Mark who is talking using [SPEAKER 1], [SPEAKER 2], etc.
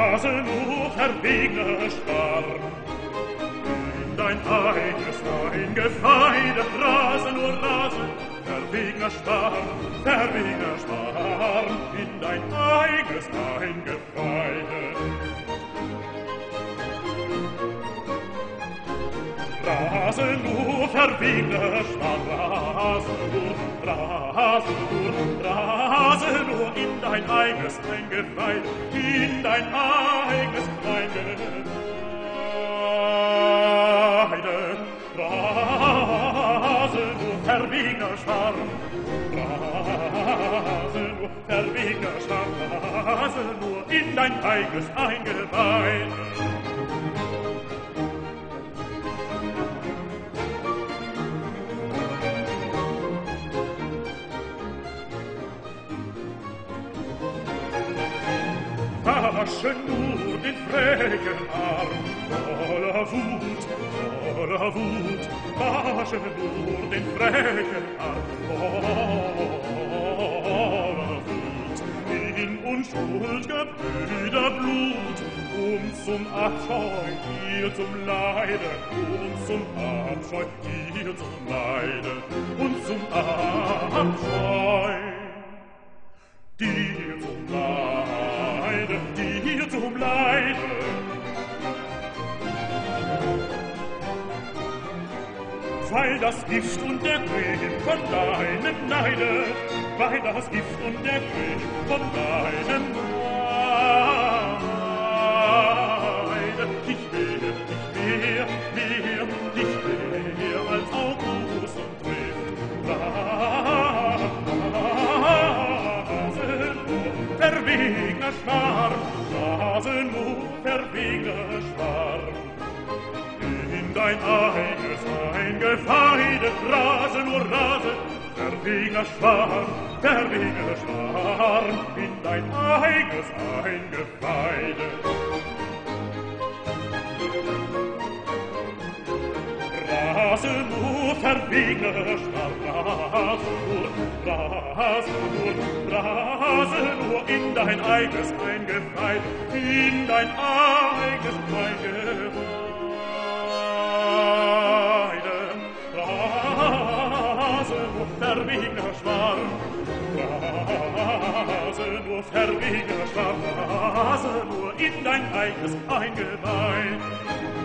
[SPEAKER 1] Hasen nur verwegner Schwarm. In dein eigenes Wein gefeidet, Rasen nur Rase, verwegner Schwarm, verwegner Schwarm. In dein eigenes Wein gefeidet, Rasenur, rase nur, rase nur in dein eigenes Eingeweid, in dein eigenes Eingeweide. Rasenur, verwinde Schwarm, Rasenur, verwinde Schwarm, Rasenur in dein eigenes Eingeweid. Lasse nur den frägen Arm, voller Wut, voller Wut, Lasse nur den frägen Arm, voller Wut, in unschuldger Brüder Blut, um zum Abscheu, dir zum Leide, um zum Abscheu, dir zum Leide, und zum Abscheu, weil das Gift und der Krieg von deinem Neide, weil das Gift und der König von deinem Neide. Ich will, ich will, will, ich will als August und Trift. Rasenmut, verwegener Schwarm, Rasenmut, verwegener Schwarm, in dein Ei, viele feine rasen nur Rasen, der Dinger Schwarm, der Schwarm, in dein eigenes eingefeide Rasen, nur verwiegener Schwarm, nur Rasen, nur Rasen, nur in dein eigenes eingefeide in dein eigenes eingefeide auf der Wege nur in dein eigenes Eingeweih.